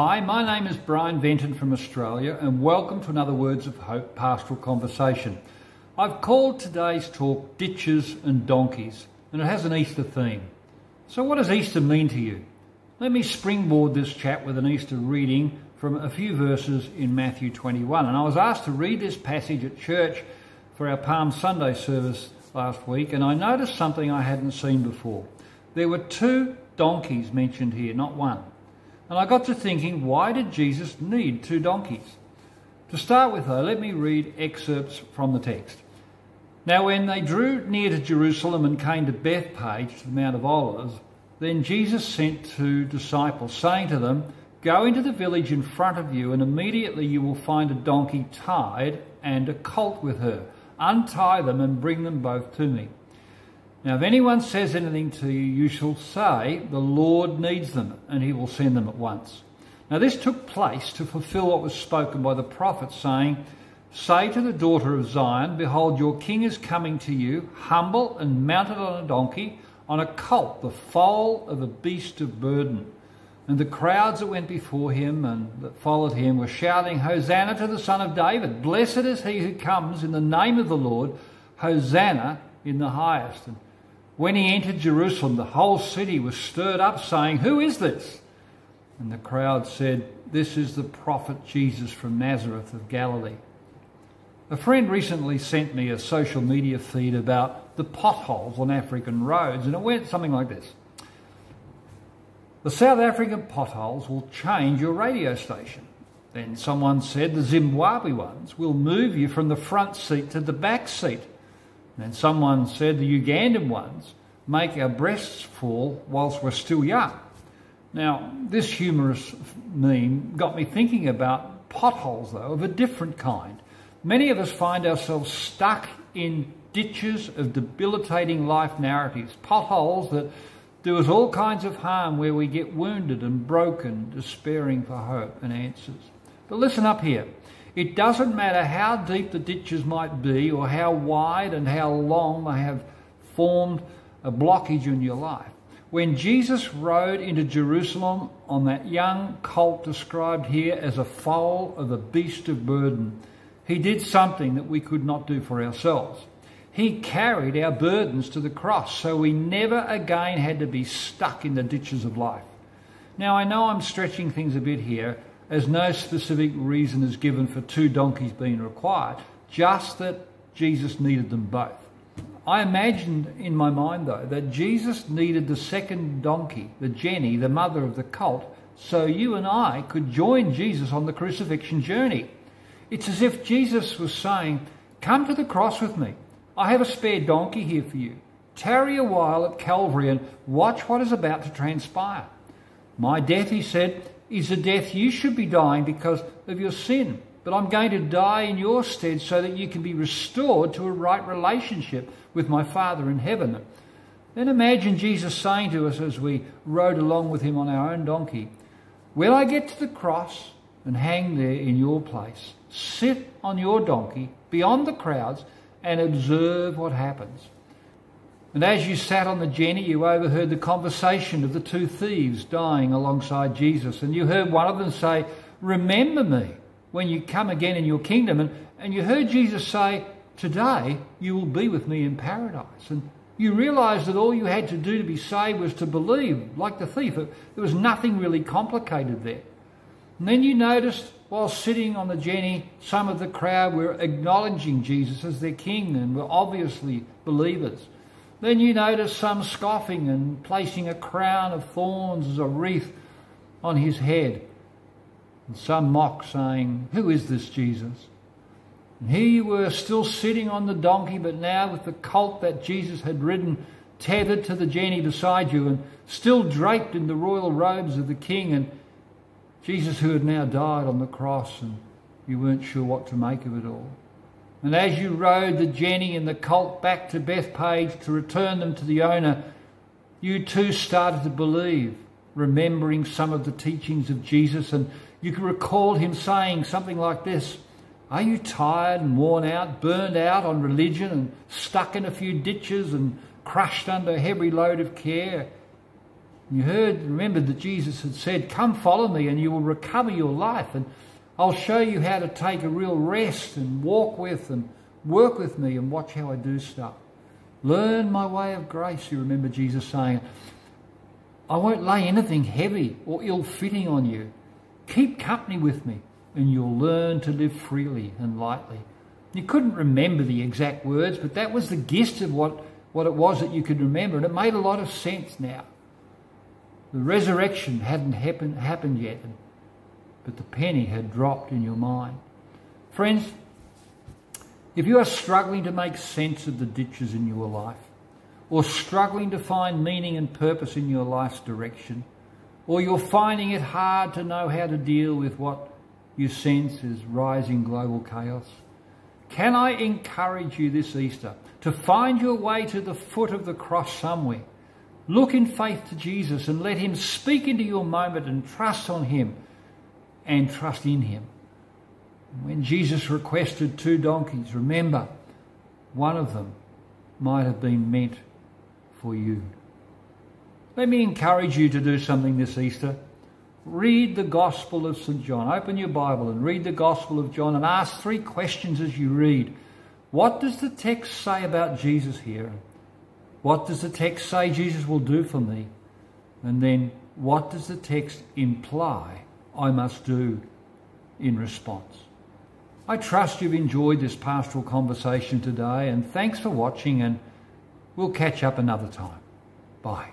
Hi, my name is Brian Venten from Australia, and welcome to another Words of Hope pastoral conversation. I've called today's talk Ditches and Donkeys, and it has an Easter theme. So, what does Easter mean to you? Let me springboard this chat with an Easter reading from a few verses in Matthew 21. And I was asked to read this passage at church for our Palm Sunday service last week, and I noticed something I hadn't seen before. There were two donkeys mentioned here, not one. And I got to thinking, why did Jesus need two donkeys? To start with, though, let me read excerpts from the text. Now, when they drew near to Jerusalem and came to Bethphage, to the Mount of Olives, then Jesus sent two disciples, saying to them, Go into the village in front of you, and immediately you will find a donkey tied and a colt with her. Untie them and bring them both to me. Now, if anyone says anything to you, you shall say, The Lord needs them, and he will send them at once. Now, this took place to fulfill what was spoken by the prophet, saying, Say to the daughter of Zion, Behold, your king is coming to you, humble and mounted on a donkey, on a colt, the foal of a beast of burden. And the crowds that went before him and that followed him were shouting, Hosanna to the Son of David! Blessed is he who comes in the name of the Lord! Hosanna in the highest! And when he entered Jerusalem, the whole city was stirred up, saying, Who is this? And the crowd said, This is the prophet Jesus from Nazareth of Galilee. A friend recently sent me a social media feed about the potholes on African roads, and it went something like this. The South African potholes will change your radio station. Then someone said the Zimbabwe ones will move you from the front seat to the back seat. And someone said the Ugandan ones make our breasts fall whilst we're still young. Now, this humorous meme got me thinking about potholes, though, of a different kind. Many of us find ourselves stuck in ditches of debilitating life narratives, potholes that do us all kinds of harm where we get wounded and broken, despairing for hope and answers. But listen up here. It doesn't matter how deep the ditches might be or how wide and how long they have formed a blockage in your life. When Jesus rode into Jerusalem on that young colt described here as a foal of a beast of burden, he did something that we could not do for ourselves. He carried our burdens to the cross so we never again had to be stuck in the ditches of life. Now, I know I'm stretching things a bit here, as no specific reason is given for two donkeys being required, just that Jesus needed them both. I imagined in my mind, though, that Jesus needed the second donkey, the Jenny, the mother of the colt, so you and I could join Jesus on the crucifixion journey. It's as if Jesus was saying, Come to the cross with me. I have a spare donkey here for you. Tarry a while at Calvary and watch what is about to transpire. My death, he said, is a death you should be dying because of your sin. But I'm going to die in your stead so that you can be restored to a right relationship with my Father in heaven. Then imagine Jesus saying to us as we rode along with him on our own donkey, When I get to the cross and hang there in your place, sit on your donkey beyond the crowds and observe what happens. And as you sat on the jenny, you overheard the conversation of the two thieves dying alongside Jesus. And you heard one of them say, Remember me when you come again in your kingdom. And, and you heard Jesus say, Today you will be with me in paradise. And you realized that all you had to do to be saved was to believe, like the thief. There was nothing really complicated there. And then you noticed while sitting on the jenny, some of the crowd were acknowledging Jesus as their king and were obviously believers. Then you notice some scoffing and placing a crown of thorns as a wreath on his head. And some mock, saying, Who is this Jesus? And here you were still sitting on the donkey, but now with the colt that Jesus had ridden tethered to the jenny beside you and still draped in the royal robes of the king. And Jesus, who had now died on the cross, and you weren't sure what to make of it all. And as you rode the Jenny and the colt back to Bethphage to return them to the owner, you too started to believe, remembering some of the teachings of Jesus. And you can recall him saying something like this Are you tired and worn out, burned out on religion, and stuck in a few ditches and crushed under a heavy load of care? You heard, remembered that Jesus had said, Come follow me and you will recover your life. And I'll show you how to take a real rest and walk with and work with me and watch how I do stuff. Learn my way of grace, you remember Jesus saying. I won't lay anything heavy or ill fitting on you. Keep company with me and you'll learn to live freely and lightly. You couldn't remember the exact words, but that was the gist of what, what it was that you could remember, and it made a lot of sense now. The resurrection hadn't happen, happened yet, but the penny had dropped in your mind. Friends, if you are struggling to make sense of the ditches in your life, or struggling to find meaning and purpose in your life's direction, or you're finding it hard to know how to deal with what you sense is rising global chaos, can I encourage you this Easter to find your way to the foot of the cross somewhere? Look in faith to Jesus and let Him speak into your moment and trust on Him and trust in Him. When Jesus requested two donkeys, remember, one of them might have been meant for you. Let me encourage you to do something this Easter. Read the Gospel of St. John. Open your Bible and read the Gospel of John and ask three questions as you read. What does the text say about Jesus here? What does the text say Jesus will do for me? And then what does the text imply I must do in response? I trust you've enjoyed this pastoral conversation today and thanks for watching and we'll catch up another time. Bye.